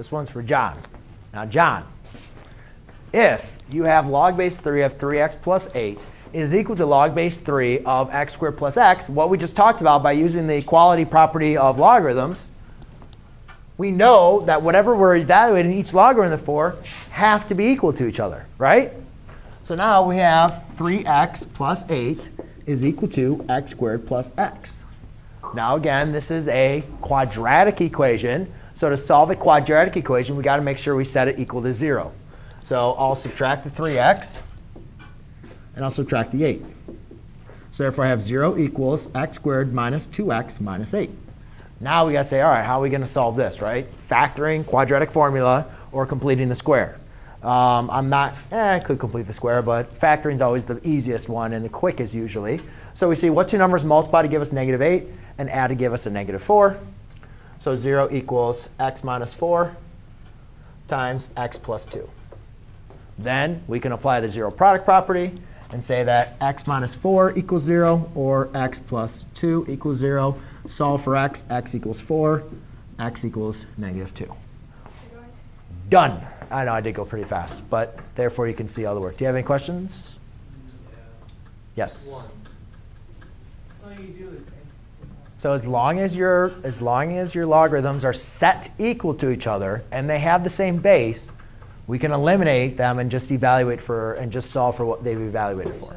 This one's for John. Now, John, if you have log base 3 of 3x plus 8 is equal to log base 3 of x squared plus x, what we just talked about by using the equality property of logarithms, we know that whatever we're evaluating each logarithm for have to be equal to each other, right? So now we have 3x plus 8 is equal to x squared plus x. Now again, this is a quadratic equation. So to solve a quadratic equation, we got to make sure we set it equal to 0. So I'll subtract the 3x, and I'll subtract the 8. So therefore, I have 0 equals x squared minus 2x minus 8. Now we got to say, all right, how are we going to solve this, right? Factoring, quadratic formula, or completing the square. Um, I'm not, eh, I could complete the square, but factoring is always the easiest one and the quickest usually. So we see what two numbers multiply to give us negative 8 and add to give us a negative 4. So 0 equals x minus 4 times x plus 2. Then we can apply the zero product property and say that x minus 4 equals 0 or x plus 2 equals 0. Solve for x. x equals 4. x equals negative 2. Done. I know I did go pretty fast, but therefore you can see all the work. Do you have any questions? Yes. So as long as your as long as your logarithms are set equal to each other and they have the same base, we can eliminate them and just evaluate for and just solve for what they've evaluated for.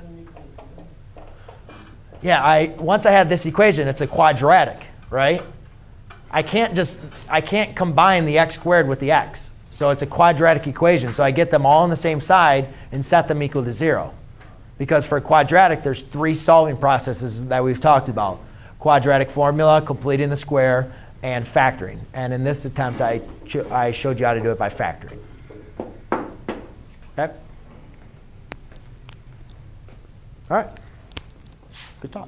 Yeah, I once I have this equation, it's a quadratic, right? I can't just I can't combine the x squared with the x. So it's a quadratic equation. So I get them all on the same side and set them equal to 0. Because for a quadratic, there's three solving processes that we've talked about. Quadratic formula, completing the square, and factoring. And in this attempt, I, I showed you how to do it by factoring. Okay? All right. Good talk.